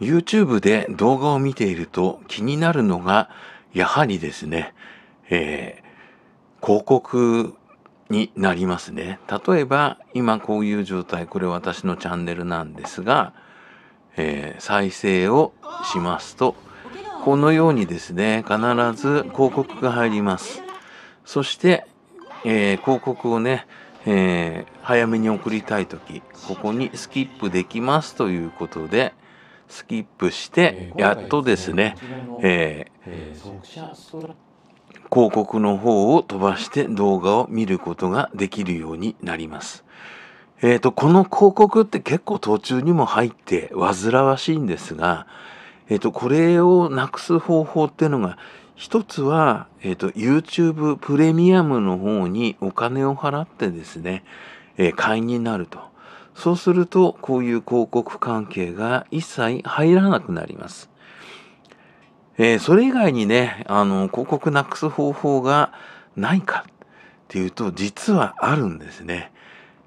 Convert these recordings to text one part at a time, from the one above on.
YouTube で動画を見ていると気になるのが、やはりですね、えー、広告になりますね。例えば、今こういう状態、これ私のチャンネルなんですが、えー、再生をしますと、このようにですね、必ず広告が入ります。そして、えー、広告をね、えー、早めに送りたいとき、ここにスキップできますということで、スキップして、やっとですね、えー、広告の方を飛ばして動画を見ることができるようになります。えっ、ー、と、この広告って結構途中にも入って煩わしいんですが、えっ、ー、と、これをなくす方法っていうのが、一つは、えっ、ー、と、YouTube プレミアムの方にお金を払ってですね、え会員になると。そうすると、こういう広告関係が一切入らなくなります。えー、それ以外にね、あの、広告なくす方法がないかっていうと、実はあるんですね。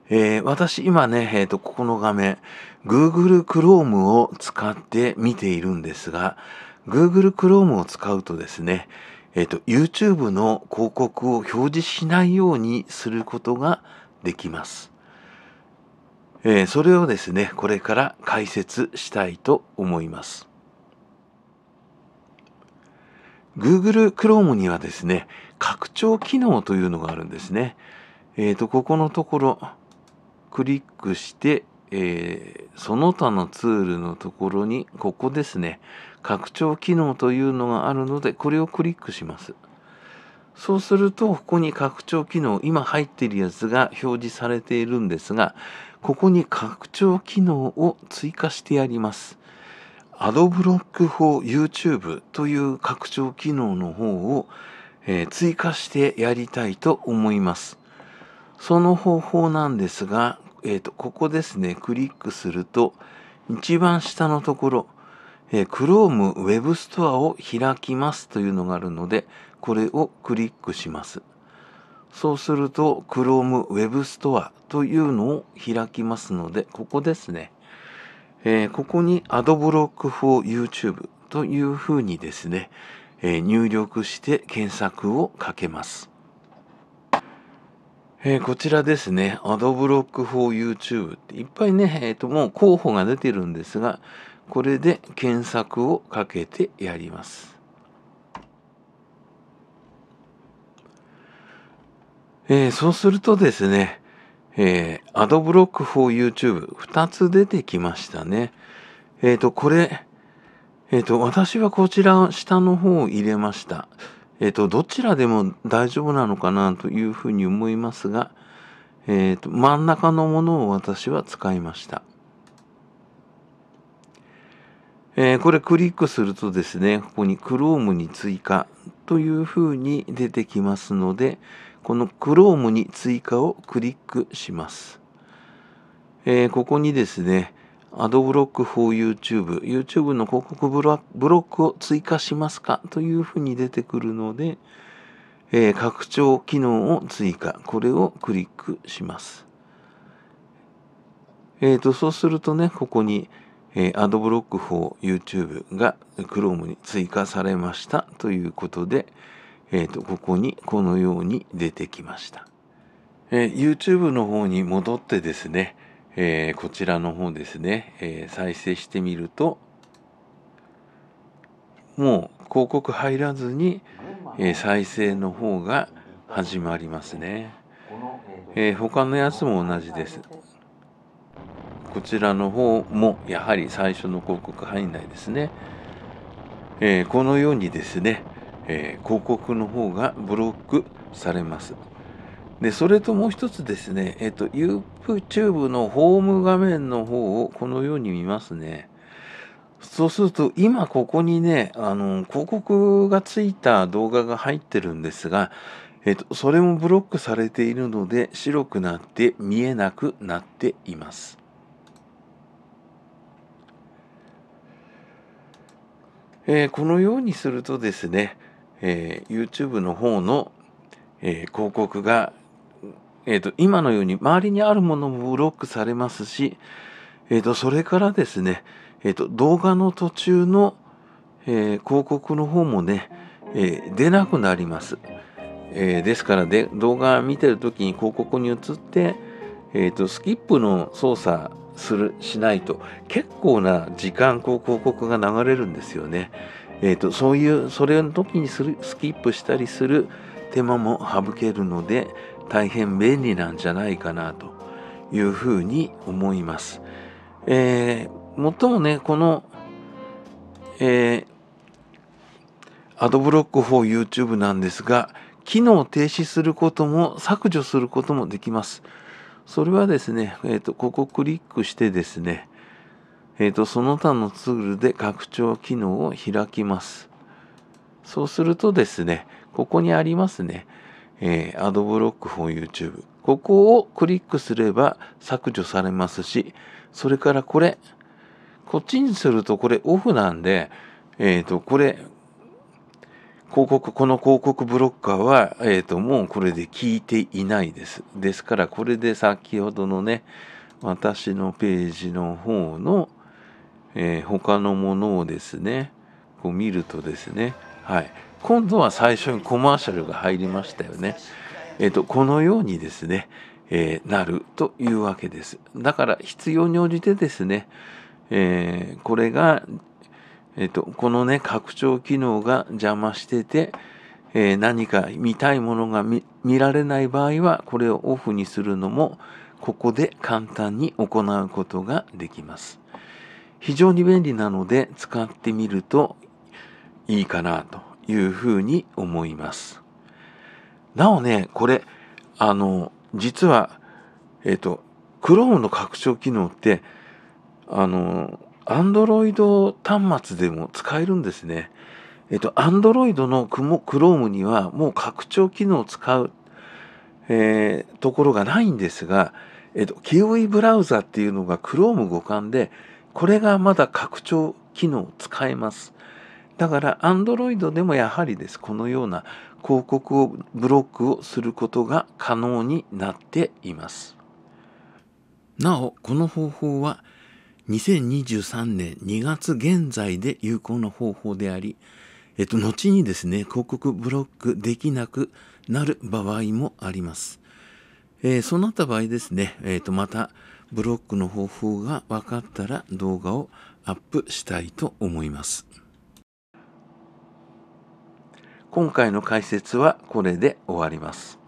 えー、私今ね、えっ、ー、と、ここの画面、Google Chrome を使って見ているんですが、Google Chrome を使うとですね、えっ、と、YouTube の広告を表示しないようにすることができます。えそれをですね、これから解説したいと思います。Google Chrome にはですね、拡張機能というのがあるんですね。えっ、ー、と、ここのところ、クリックして、えー、その他のツールのところに、ここですね、拡張機能というのがあるので、これをクリックします。そうすると、ここに拡張機能、今入っているやつが表示されているんですが、ここに拡張機能を追加してやります。アドブロック for YouTube という拡張機能の方を、えー、追加してやりたいと思います。その方法なんですが、えーと、ここですね、クリックすると、一番下のところ、えー、Chrome Web Store を開きますというのがあるので、これをクリックします。そうすると、Chrome Web Store というのを開きますので、ここですね。えー、ここに AdBlock for YouTube というふうにですね、えー、入力して検索をかけます。えー、こちらですね、AdBlock for YouTube っていっぱいね、えー、ともう候補が出てるんですが、これで検索をかけてやります。えー、そうするとですね、えー、アドブロック for YouTube 2つ出てきましたね。えっ、ー、と、これ、えっ、ー、と、私はこちら下の方を入れました。えっ、と、どちらでも大丈夫なのかなというふうに思いますが、えっ、と、真ん中のものを私は使いました。えこれクリックするとですね、ここに Chrome に追加というふうに出てきますので、この Chrome に追加をクリックします。えー、ここにですね、AdBlock for YouTube、YouTube の広告ブロックを追加しますかというふうに出てくるので、えー、拡張機能を追加、これをクリックします。えーと、そうするとね、ここに、えー、AdBlock for YouTube が Chrome に追加されましたということで、えーと、ここにこのように出てきました。えー、YouTube の方に戻ってですね、えー、こちらの方ですね、えー、再生してみると、もう広告入らずに、え再生の方が始まりますね。え他のやつも同じです。こちらの方もやはり最初の広告入んないですね。えこのようにですね、えー、広告の方がブロックされます。で、それともう一つですね、えっ、ー、と、YouTube のホーム画面の方をこのように見ますね。そうすると、今ここにね、あの、広告がついた動画が入ってるんですが、えっ、ー、と、それもブロックされているので、白くなって見えなくなっています。えー、このようにするとですね、えー、YouTube の方の、えー、広告が、えーと、今のように周りにあるものもブロックされますし、えーと、それからですね、えっ、と、動画の途中の、えー、広告の方もね、えー、出なくなります。えー、ですからで動画見てる時に広告に移って、えーと、スキップの操作するしないと結構な時間こう広告が流れるんですよね。えーと、そういうそれの時にするスキップしたりする手間も省けるので大変便利なんじゃないかなというふうに思います。えー、もっともねこの、えー、アドブロック for YouTube なんですが機能を停止することも削除することもできます。それはですね、えーと、ここクリックしてですね、えーと、その他のツールで拡張機能を開きます。そうするとですね、ここにありますね、えー、AdBlock for YouTube。ここをクリックすれば削除されますし、それからこれ、こっちにするとこれオフなんで、えっ、ー、と、これ、広告、この広告ブロッカーは、えっ、ー、と、もうこれで聞いていないです。ですから、これで先ほどのね、私のページの方の、えー、他のものをですね、こう見るとですね、はい。今度は最初にコマーシャルが入りましたよね。えっ、ー、と、このようにですね、えー、なるというわけです。だから必要に応じてですね、えー、これがえっと、このね、拡張機能が邪魔してて、えー、何か見たいものが見られない場合は、これをオフにするのも、ここで簡単に行うことができます。非常に便利なので、使ってみるといいかなというふうに思います。なおね、これ、あの、実は、えっと、Chrome の拡張機能って、あの、アンドロイド端末でも使えるんですね。えっと、アンドロイドのクロームにはもう拡張機能を使う、えー、ところがないんですが、えっと、キウイブラウザっていうのが Chrome 互換で、これがまだ拡張機能を使えます。だから、アンドロイドでもやはりです、このような広告を、ブロックをすることが可能になっています。なお、この方法は、2023年2月現在で有効な方法であり、えっと、後にですね、広告ブロックできなくなる場合もあります。えー、そうなった場合ですね、えっと、またブロックの方法が分かったら動画をアップしたいと思います。今回の解説はこれで終わります。